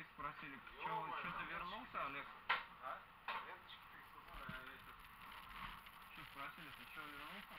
и спросили, что ты вернулся, Олег? А? Ленточки ты а спросили, ты что вернулся?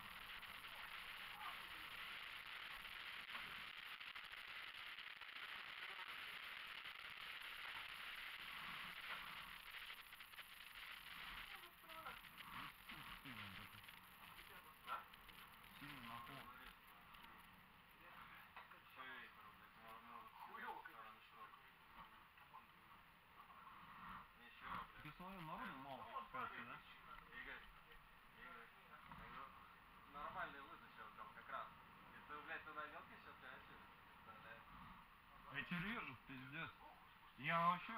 Вообще,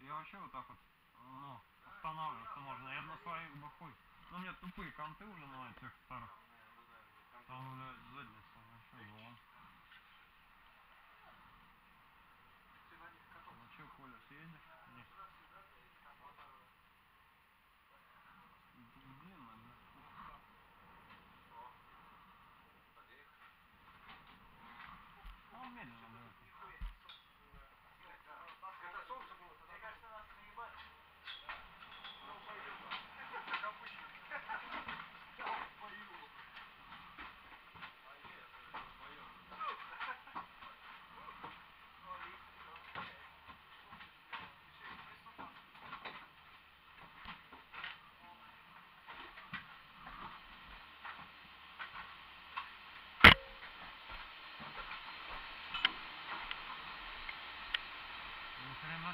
я вообще вот так вот, ну, останавливаться можно. Я на своих бы хуй. Ну, у меня тупые конты уже на этих старых. Там, блядь, задница, вообще, была.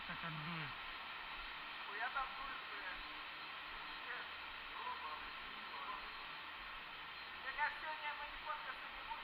это конвейер. Я танцую, Мне кажется, сегодня мы не подкасты не будем.